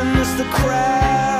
listen as the crowd